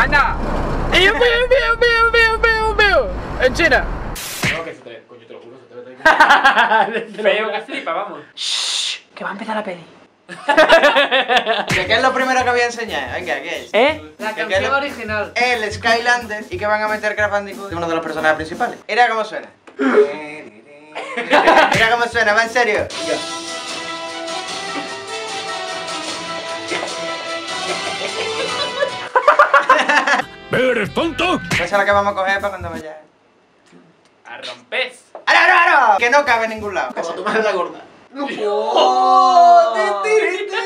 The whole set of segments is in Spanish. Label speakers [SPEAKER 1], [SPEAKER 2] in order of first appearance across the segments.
[SPEAKER 1] ¡Anda!
[SPEAKER 2] ¡Piu, piu, piu, piu, piu, piu, piu! En China.
[SPEAKER 3] No, que se te. Coño, te lo juro, se te ve
[SPEAKER 1] Feo que flipa, vamos.
[SPEAKER 2] Shh, que va a empezar la peli.
[SPEAKER 4] ¿Qué qué es lo primero que voy a enseñar? Venga, ¿qué es?
[SPEAKER 2] ¿Eh?
[SPEAKER 1] La
[SPEAKER 4] ¿Qué
[SPEAKER 1] canción
[SPEAKER 4] queda?
[SPEAKER 1] original.
[SPEAKER 4] El Skylander y que van a meter Crash Bandicoot, uno de los personajes principales. Mira cómo suena. Mira cómo suena, va en serio.
[SPEAKER 5] ¿Eres tonto?
[SPEAKER 4] Esa es la que vamos a coger para cuando vaya.
[SPEAKER 1] A romper.
[SPEAKER 4] ¡Ahora, ahora, ahora! Que no cabe en ningún lado.
[SPEAKER 3] Como tu madre la gorda.
[SPEAKER 4] ¡Oh! ¡Ti, ti, ti!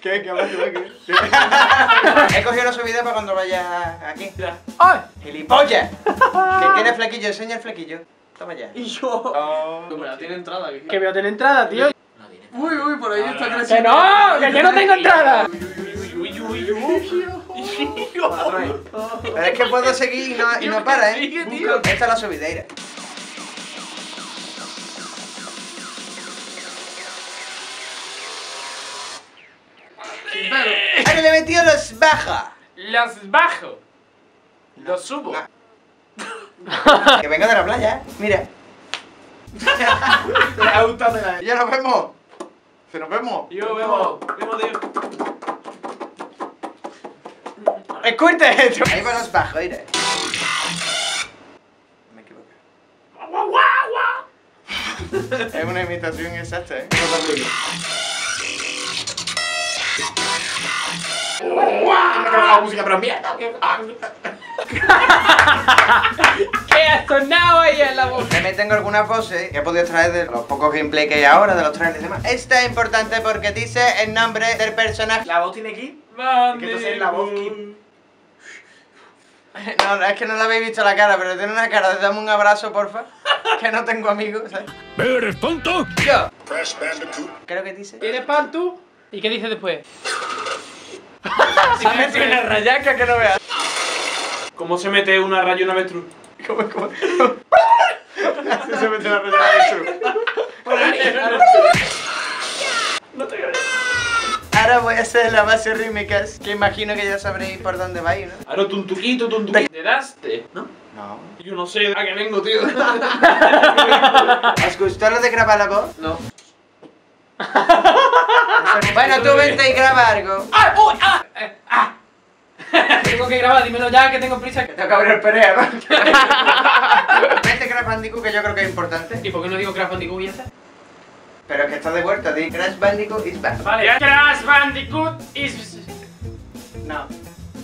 [SPEAKER 4] ¿Qué? ¿Qué hablas tú aquí? He cogido una subida para cuando vaya aquí.
[SPEAKER 2] ¡Ay!
[SPEAKER 4] ¡Gilipollas! Que tiene flequillo, enseña el flequillo. Toma ya.
[SPEAKER 2] Y yo.
[SPEAKER 4] Oh.
[SPEAKER 3] Como la tiene entrada. Que
[SPEAKER 2] Que veo tener entrada, tío.
[SPEAKER 3] No tiene.
[SPEAKER 1] Uy, uy, por ahí está
[SPEAKER 2] ¡Que
[SPEAKER 1] creciendo.
[SPEAKER 2] no! ¡Que yo no tengo entrada!
[SPEAKER 3] Uy, uy, uy, uy.
[SPEAKER 4] Pero es que puedo seguir y no, y no para, ¿eh?
[SPEAKER 1] Sigue, tío.
[SPEAKER 4] Esta es la subideira.
[SPEAKER 1] Pelo.
[SPEAKER 4] ¡Ah, que le he metido los baja!
[SPEAKER 1] Los bajo. Los subo.
[SPEAKER 4] Que venga de la playa, ¿eh? Mira.
[SPEAKER 3] De la.
[SPEAKER 4] Ya nos vemos. Se nos vemos.
[SPEAKER 1] Yo vemos. Vemos, tío.
[SPEAKER 4] Escuche esto. Ahí va los bajos, mira. Me equivoqué. Es una imitación exacta, ¿eh?
[SPEAKER 3] La música, pero mierda.
[SPEAKER 2] ¿Qué ha sonado ahí en la voz?
[SPEAKER 4] También tengo algunas voces que he podido traer de los pocos gameplay que hay ahora, de los trailers y demás. Esta es importante porque dice el nombre del personaje.
[SPEAKER 3] La voz tiene aquí.
[SPEAKER 1] Mande.
[SPEAKER 3] Que entonces la voz que-
[SPEAKER 4] No, no, es que no le habéis visto la cara, pero tiene una cara de dame un abrazo, porfa. Que no tengo amigos, ¿sabes?
[SPEAKER 5] ¿Eres tonto?
[SPEAKER 4] Yo, creo que dice.
[SPEAKER 2] ¿Tienes pan tú? ¿Y qué dices después?
[SPEAKER 4] Se ha metido una rayaca que no veas.
[SPEAKER 3] ¿Cómo se mete una raya y una avestruz?
[SPEAKER 4] ¿Cómo, cómo? Así se mete una
[SPEAKER 3] te crees.
[SPEAKER 4] Ahora voy a hacer la base rítmicas, que imagino que ya sabréis por dónde va a ir, ¿no?
[SPEAKER 3] Ahora tuntuquito, tuntuquito.
[SPEAKER 1] ¿Te daste?
[SPEAKER 3] ¿No?
[SPEAKER 4] No.
[SPEAKER 3] Yo no sé a qué vengo, tío.
[SPEAKER 4] ¿Os gustó lo de grabar la voz?
[SPEAKER 3] No.
[SPEAKER 4] Bueno, tú vente y graba algo.
[SPEAKER 2] ¡Ah! ¡Uy! ¡Ah! Eh, ¡Ah! tengo que grabar, dímelo ya que tengo prisa.
[SPEAKER 4] Tengo que abrir el perea, ¿no? Vente Crash Bandicoot, que yo creo que es importante.
[SPEAKER 2] ¿Y por qué no digo Crash Bandicoot y ya está?
[SPEAKER 4] Pero que está de vuelta, di Crash Bandicoot is back.
[SPEAKER 2] Vale. Crash Bandicoot is...
[SPEAKER 4] No.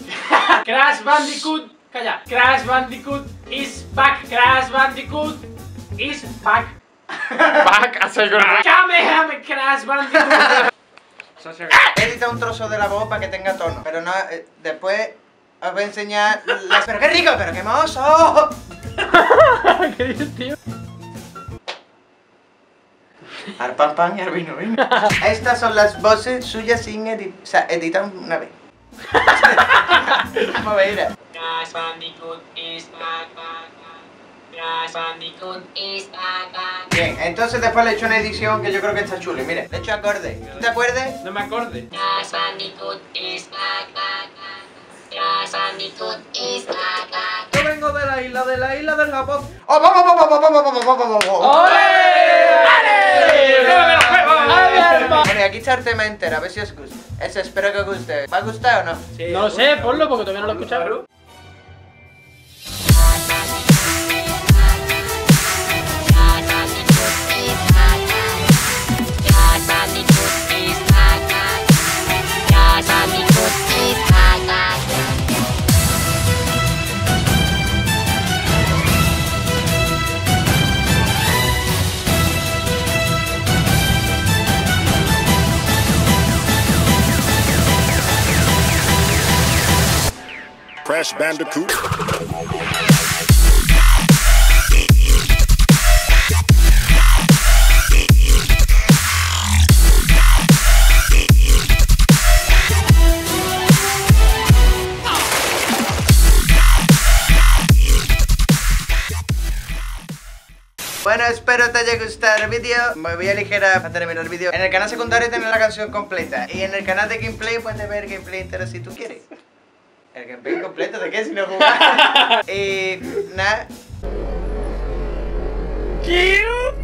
[SPEAKER 2] Crash Bandicoot... Calla. Crash Bandicoot is back. Crash Bandicoot is back.
[SPEAKER 1] Back a ser
[SPEAKER 2] Kamehame Crash Bandicoot.
[SPEAKER 4] Edita un trozo de la voz para que tenga tono. Pero no, eh, después os voy a enseñar las... ¡Pero qué rico! ¡Pero qué mozo!
[SPEAKER 2] ¿Qué dices, tío?
[SPEAKER 4] Al pan y al vino vino. Estas son las voces suyas sin editar. O sea, editar una vez. Vamos a ver.
[SPEAKER 6] Crash Bandicoot is back, back, back. Crash Bandicoot is back, back.
[SPEAKER 4] Bien, entonces después le he hecho una edición que yo creo que está chula. Y mire, le he hecho acorde. ¿Tú te acuerdas?
[SPEAKER 1] No me acorde.
[SPEAKER 6] Crash Bandicoot is back, back, back. Crash Bandicoot is back, back.
[SPEAKER 1] Yo vengo de la isla, de la isla del Japón.
[SPEAKER 4] ¡Oh, vamos, vamos, vamos, vamos, vamos, vamos, vamos!
[SPEAKER 2] ¡Ole!
[SPEAKER 4] El tema entero, a ver si os gusta. Eso espero que os guste. ¿Va a gustar o no?
[SPEAKER 2] No lo sé, ponlo porque todavía no lo he escuchado.
[SPEAKER 6] Crash Bandicoot.
[SPEAKER 4] Bueno, espero te haya gustado el vídeo. Me voy a elegir a para terminar el vídeo. En el canal secundario tenéis la canción completa. Y en el canal de gameplay puedes ver gameplay entero si tú quieres campaign completo, ¿de qué si no jugás? eh, nada.
[SPEAKER 2] ¡Quiero